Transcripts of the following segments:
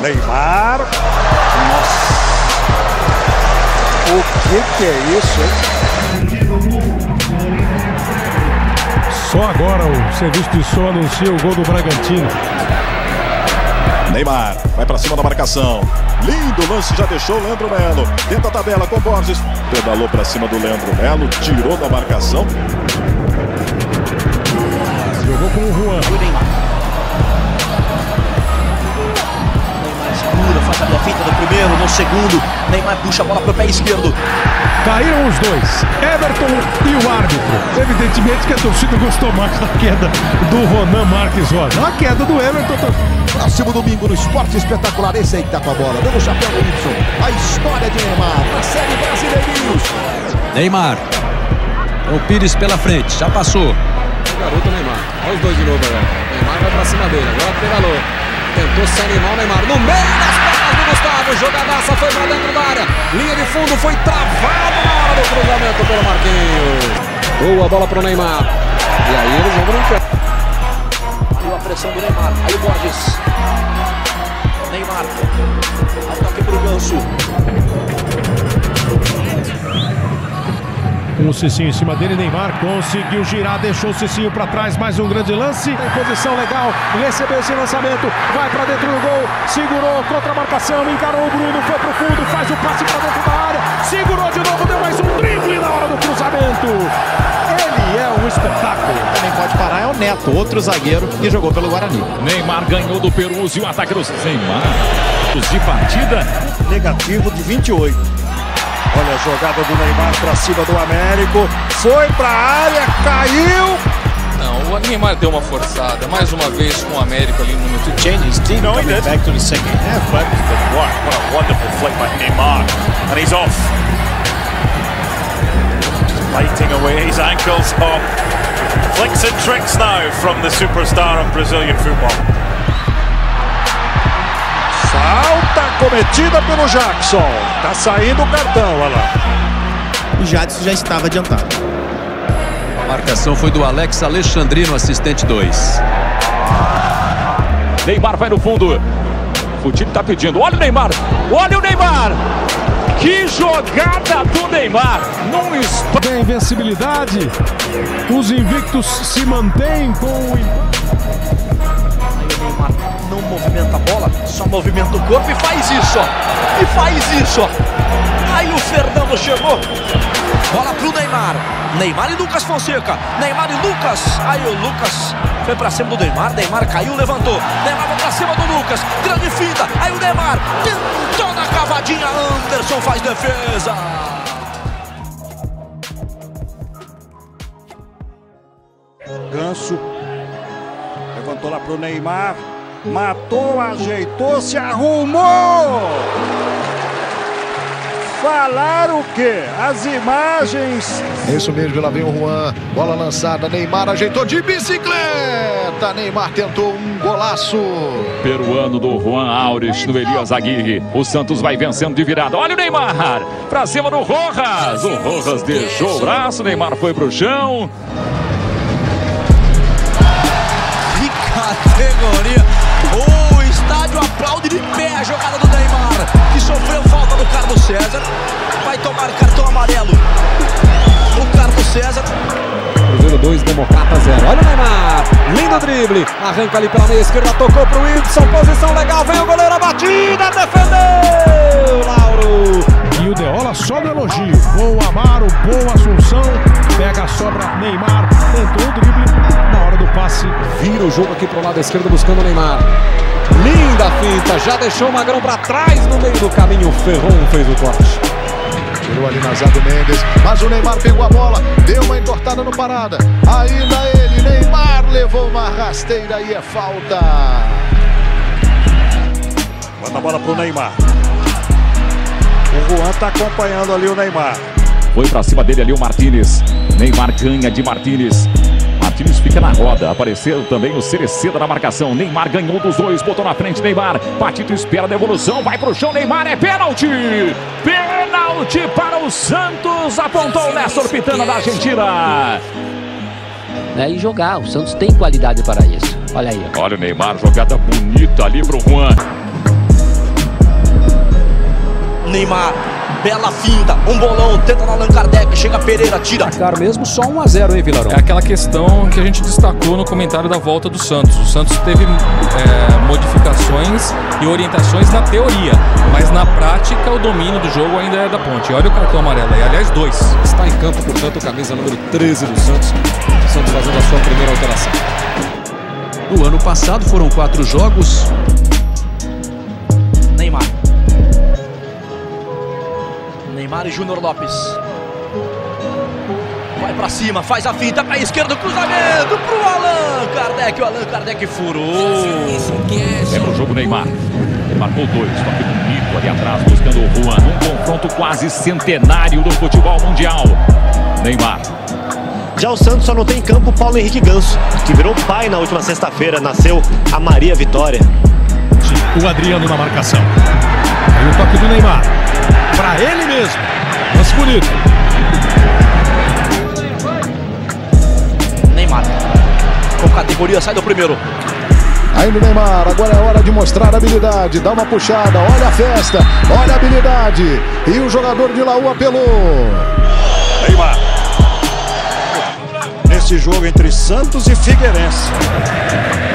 Neymar. Nossa. O que, que é isso, hein? Só agora o serviço de som anuncia o gol do Bragantino. Neymar vai para cima da marcação. Lindo lance, já deixou o Leandro Melo. Tenta a tabela com Borges. Pedalou para cima do Leandro Melo, tirou da marcação. Jogou com o Juan. Faz a finta do primeiro, no segundo. Neymar puxa a bola para o pé esquerdo. Caíram os dois, Everton e o árbitro. Evidentemente que a torcida gostou mais da queda do Ronan Marques Rosa. A queda do Everton. Próximo domingo no Esporte Espetacular. Esse aí que tá com a bola. Dando o chapéu do Y. A história de Neymar na série Brasileirinhos. Neymar. O Pires pela frente, já passou. Garoto Neymar. Olha os dois de novo agora. Neymar vai pra cima dele. Agora pedalou. Tentou se animar o Neymar. No meio das pernas do Gustavo. Jogadaça foi pra dentro da área. Linha de fundo foi travado na hora do cruzamento pelo Marquinhos. Boa bola pro Neymar. E aí eles vão brincar. Viu a pressão do Neymar. Aí o Borges. Neymar. Ao toque pro Ganso. O Cicinho em cima dele, Neymar conseguiu girar, deixou o Cicinho para trás, mais um grande lance. Em posição legal, recebeu esse lançamento, vai para dentro do gol, segurou contra a marcação, encarou o Bruno, foi pro fundo, faz o passe para dentro da área, segurou de novo, deu mais um drible na hora do cruzamento. Ele é um espetáculo. Quem pode parar é o Neto, outro zagueiro que jogou pelo Guarani. Neymar ganhou do Perus e o ataque do Neymar. De partida. Negativo de 28. Olha a jogada do Neymar para cima do Américo. Foi para a área, caiu. Não, o Neymar deu uma forçada, mais uma vez com o Américo ali no momento. Changes team no, coming back to the second half. But, what? What a wonderful flick by Neymar. And he's off. Biting away his ankles off. Flicks and tricks now from the superstar of Brazilian football. Falta cometida pelo Jackson. Tá saindo o cartão, olha lá. O Jadson já estava adiantado. A marcação foi do Alex Alexandrino, assistente 2. Neymar vai no fundo. O time tá pedindo. Olha o Neymar! Olha o Neymar! Que jogada do Neymar! Num espaço. A invencibilidade. Os invictos se mantêm com o Neymar não movimenta a bola, só movimenta o corpo e faz isso. E faz isso. Aí o Fernando chegou. Bola pro Neymar. Neymar e Lucas Fonseca. Neymar e Lucas. Aí o Lucas foi pra cima do Neymar. Neymar caiu, levantou. Neymar vai pra cima do Lucas. Grande finta. Aí o Neymar tentou na cavadinha. Anderson faz defesa. Ganso levantou lá pro Neymar. Matou, ajeitou, se arrumou! Falar o quê? As imagens. Isso mesmo, lá vem o Juan. Bola lançada, Neymar ajeitou de bicicleta. Neymar tentou um golaço. Peruano do Juan Aures no Elias Aguirre. O Santos vai vencendo de virada. Olha o Neymar! Pra cima do Rojas. O Rojas deixou o braço, Neymar foi pro chão. A jogada do Neymar, que sofreu falta do Carlos César. Vai tomar cartão amarelo. O Carlos César. Cruzeiro 2, Democrata 0. Olha o Neymar. Lindo drible. Arranca ali pela meia esquerda. Tocou pro Wilson. Posição legal. Vem o goleiro. A batida. Defendeu. Lauro. E o Deola só no elogio. Bom Amaro, bom Assunção. Pega a sobra Neymar. Tentou o drible do. Vira o jogo aqui pro lado esquerdo buscando o Neymar. Linda finta. Já deixou o Magrão pra trás no meio do caminho. Ferron fez o corte. Tirou ali na zaga o Mendes, mas o Neymar pegou a bola, deu uma entortada no parada. Ainda ele, Neymar levou uma rasteira e é falta. Manda a bola pro Neymar. O Juan tá acompanhando ali o Neymar. Foi pra cima dele ali o Martinez. Neymar ganha de Martinez. Martins fica na roda. Apareceu também o Cereceda na marcação. Neymar ganhou dos dois, botou na frente Neymar. Patito espera a devolução, vai pro chão. Neymar é pênalti! Pênalti para o Santos. Apontou o Néstor Pitana da Argentina. Né, e jogar, o Santos tem qualidade para isso. Olha aí. Olha o Neymar, jogada bonita ali pro Juan. Neymar, bela finta, um bolão, tenta na Allan Kardec, chega Pereira, tira. Cara, mesmo só 1 a 0 hein, Vilarão? É aquela questão que a gente destacou no comentário da volta do Santos. O Santos teve é, modificações e orientações na teoria, mas na prática o domínio do jogo ainda é da ponte. Olha o cartão amarelo aí, aliás, dois. Está em campo, portanto, camisa número 13 do Santos. O Santos fazendo a sua primeira alteração. No ano passado foram quatro jogos. Neymar e Júnior Lopes. Vai pra cima, faz a finta pra esquerda, cruzamento pro Allan Kardec. O Allan Kardec furou. É pro jogo Neymar. Marcou dois, toque bonito ali atrás, buscando o Juan. Um confronto quase centenário do futebol mundial. Neymar. Já o Santos só não tem em campo o Paulo Henrique Ganso, que virou pai na última sexta-feira. Nasceu a Maria Vitória. O Adriano na marcação. Aí o toque do Neymar. Pra ele mesmo. Lance bonito. Neymar. Com categoria, sai do primeiro. Aí no Neymar, agora é hora de mostrar a habilidade. Dá uma puxada, olha a festa, olha a habilidade. E o jogador de Laú apelou. Nesse jogo entre Santos e Figueirense.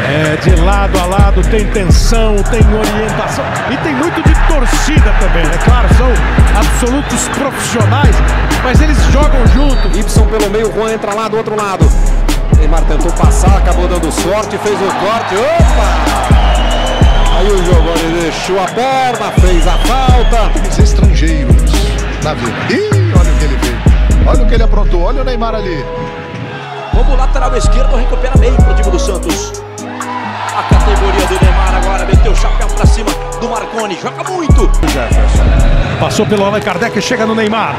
É, de lado a lado tem tensão, tem orientação e tem muito de torcida também, né? Claro, são absolutos profissionais, mas eles jogam junto. Y pelo meio, Juan entra lá do outro lado. Neymar tentou passar, acabou dando sorte, fez o corte. Opa! Aí o Giovanni deixou a perna, fez a falta. Os estrangeiros na vida. Ih, olha o que ele fez. Olha o que ele aprontou. Olha o Neymar ali. Como lateral esquerdo, recupera bem pro time do Santos. A categoria do Neymar agora meteu o chapéu pra cima do Marconi. Joga muito. Passou pelo Allan Kardec, chega no Neymar.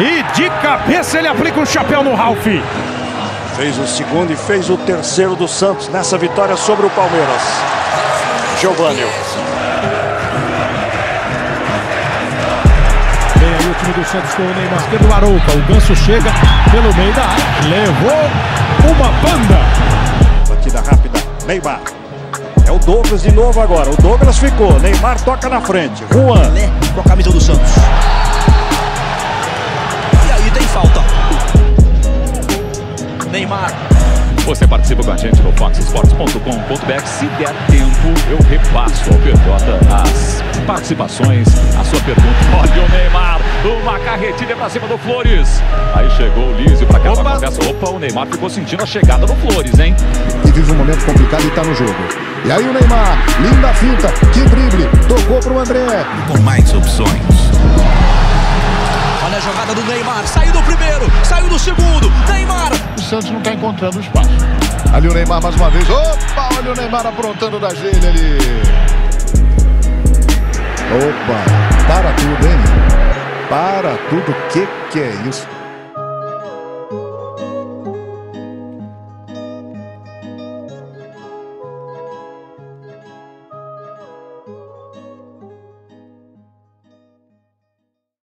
E de cabeça ele aplica um chapéu no Ralf. Fez o segundo e fez o terceiro do Santos nessa vitória sobre o Palmeiras. Giovanni. Vem aí o time do Santos com o Neymar esquerdo, Arouca. O Ganso chega pelo meio da área. Levou uma banda. Batida rápida. Neymar. É o Douglas de novo agora. O Douglas ficou. Neymar toca na frente. Juan. Com a camisa do Santos. E aí tem falta. Neymar. Você participa com a gente no foxsports.com.br. Se der tempo, eu repasso ao PJ as participações, a sua pergunta. Olha o Neymar, uma carretilha pra cima do Flores. Aí chegou o Lísio pra acabar com essa. Opa, o Neymar ficou sentindo a chegada do Flores, hein? E vive um momento complicado e tá no jogo. E aí o Neymar, linda finta, que drible, tocou pro André. Com mais opções. Olha a jogada do Neymar, saiu do primeiro, saiu do segundo, Neymar. O Santos não tá encontrando espaço. Ali o Neymar mais uma vez. Opa, olha o Neymar aprontando das dele ali. Opa, para tudo, hein? Para tudo, que que é isso?